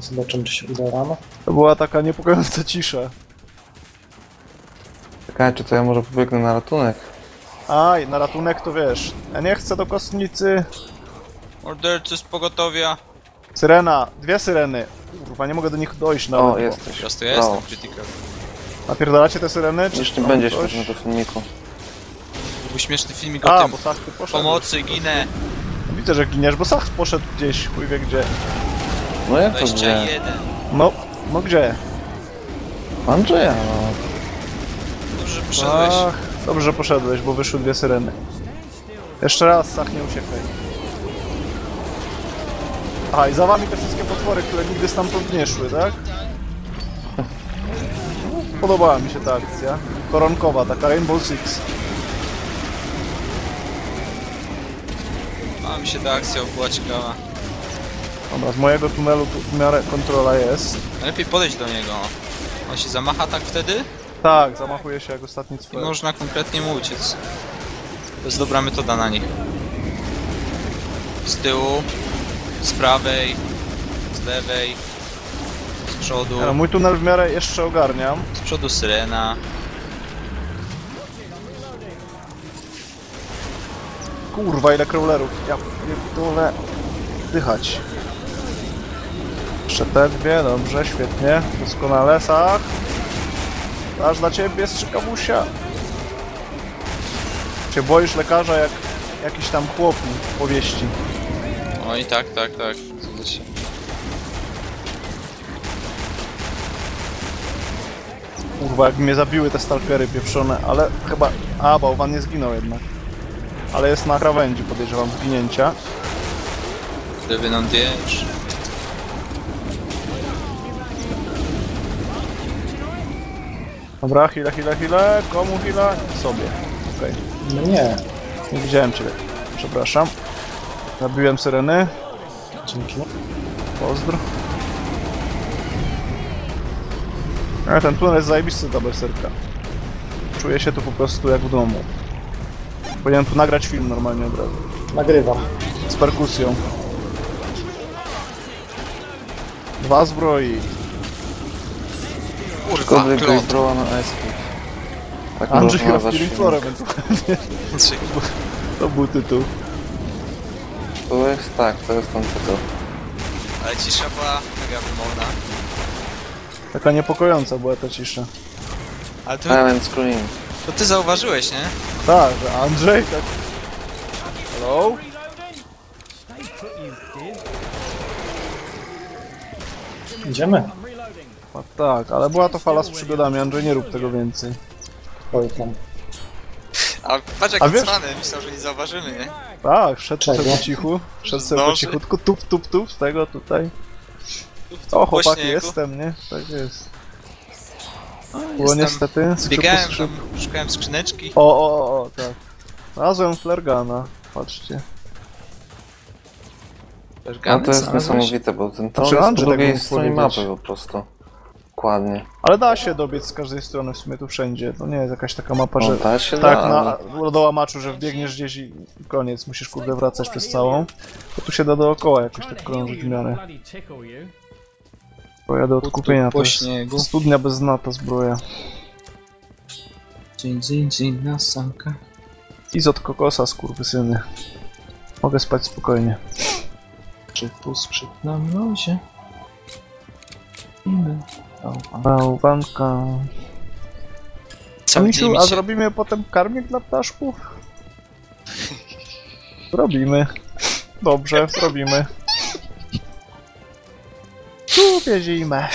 Zobaczymy, czy się uda rano. To była taka niepokojąca cisza. Czekajcie, to ja może pobiegnę na ratunek. Aj, na ratunek to wiesz. Ja nie chcę do kostnicy. Mordercy z pogotowia. Syrena, dwie syreny. Kurwa, nie mogę do nich dojść nawet. O, bo- jesteś. Po prostu ja Brawo. jestem critical. Napierdalacie te syreny? Czy Już nie tam będzie coś? śmiesznego filmiku. Był śmieszny filmik o A, tym. bo Sach ty poszedł. Pomocy, ginę. Widzę, że giniesz, bo Sach poszedł gdzieś, chuj wie gdzie. No jak to gdzie? 21. No, no gdzie? Andrzeja, no. Dobrze, poszedłeś. Ach, dobrze, poszedłeś, bo wyszły dwie syreny. Jeszcze raz, Sach, nie uciekaj. Aha, i za wami te wszystkie potwory, które nigdy stamtąd nie szły, tak? Podobała mi się ta akcja. Koronkowa, taka Rainbow Six. A mi się ta akcja ciekawa. Dobra, z mojego tunelu tu w miarę kontrola jest. Lepiej podejść do niego. On się zamacha tak wtedy Tak, zamachuje się jak ostatni i można konkretnie mu uciec. To jest dobra metoda na nich. Z tyłu, z prawej, z lewej, z przodu, no, mój tunel w miarę jeszcze ogarniam. z przodu syrena. Kurwa, ile crawlerów. Ja pierdolę. Dychać. Jeszcze te dwie, dobrze, świetnie. Doskonale, Sach. Aż dla ciebie strzykawusia. Cię boisz lekarza jak jakiś tam chłop w powieści. Oj, tak, tak, tak. Zgadza się. Kurwa, jak mnie zabiły te stalkery pieprzone, ale chyba... A, bałwan nie zginął jednak. Ale jest na krawędzi, podejrzewam, zginięcia. The edge. Dobra, chwilę, chwilę, chwilę. Komu chwilę? Sobie. Okej. No nie. Nie widziałem ciebie. Przepraszam. Zabiłem syreny. Dzięki. Pozdro. Ale ten tunel jest zajebisty dla berserka. Czuję się tu po prostu jak w domu. Powinienem tu nagrać film normalnie od razu. Nagrywam. Z perkusją. Dwa zbroi. Kurwa, klon. Na Escape. Tak Andrzej Hero w Killing. To był tytuł. To jest tak, to jest ten tytuł. Ale cisza była mega wymowna. Taka niepokojąca była ta cisza. Ale to, Silent Scream. to ty zauważyłeś, nie? Tak, że Andrzej tak... Hello? Idziemy? A tak, ale była to fala z przygodami, Andrzej nie rób tego więcej. Oj tam. A patrz jak A wiesz- cwany, myślał, że nie zauważymy, nie? Tak, szedł Czego? sobie po cichu, szedł sobie po cichutku, tup, tup, tup, z tego tutaj. Tu O, po chłopaki, jestem, nie? Tak jest. O, Było jestem. niestety, Biegałem skrzypu, tam, skrzypu. szukałem skrzyneczki. O, o, o, o, tak. Znalazłem flergana, patrzcie. A to jest niesamowite, bo ten to jest po tak drugiej mógł stronie mapy po prostu. Dokładnie. Ale da się dobiec z każdej strony, w sumie tu wszędzie. To nie jest jakaś taka mapa, No, że... da się, Tak, da, na lodołamaczu, że wbiegniesz gdzieś i koniec, musisz kurde wracać przez całą. To tu się da dookoła jakoś tak krążyć w miarę. Zbroja do odkupienia po to jest. Studnia bez dna ta zbroja. Dzień, dzień, dzień na sanka. I od kokosa, skurwysyny. Mogę spać spokojnie. Czy posprzyt na mrozie? Imy. Bałwanka. Dzień Misiu, mi a zrobimy potem karmik dla ptaszków? Robimy. Dobrze, zrobimy. Lubię zimę.